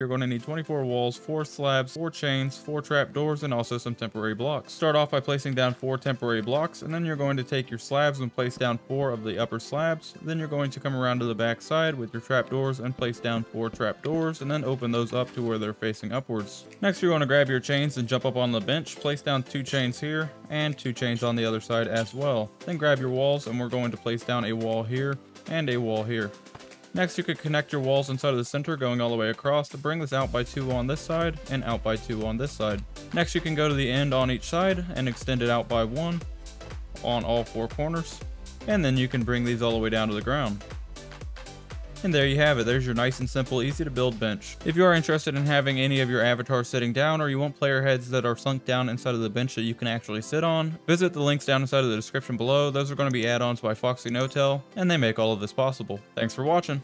You're going to need 24 walls, 4 slabs, 4 chains, 4 trap doors, and also some temporary blocks. Start off by placing down 4 temporary blocks, and then you're going to take your slabs and place down 4 of the upper slabs. Then you're going to come around to the back side with your trap doors and place down 4 trap doors, and then open those up to where they're facing upwards. Next you're going to grab your chains and jump up on the bench, place down 2 chains here, and 2 chains on the other side as well. Then grab your walls, and we're going to place down a wall here, and a wall here. Next, you could connect your walls inside of the center going all the way across to bring this out by 2 on this side and out by 2 on this side. Next, you can go to the end on each side and extend it out by 1 on all 4 corners. And then you can bring these all the way down to the ground. And there you have it, there's your nice and simple, easy to build bench. If you are interested in having any of your avatars sitting down or you want player heads that are sunk down inside of the bench that you can actually sit on, visit the links down inside of the description below. Those are going to be add-ons by Foxy No-Tail, and they make all of this possible. Thanks for watching.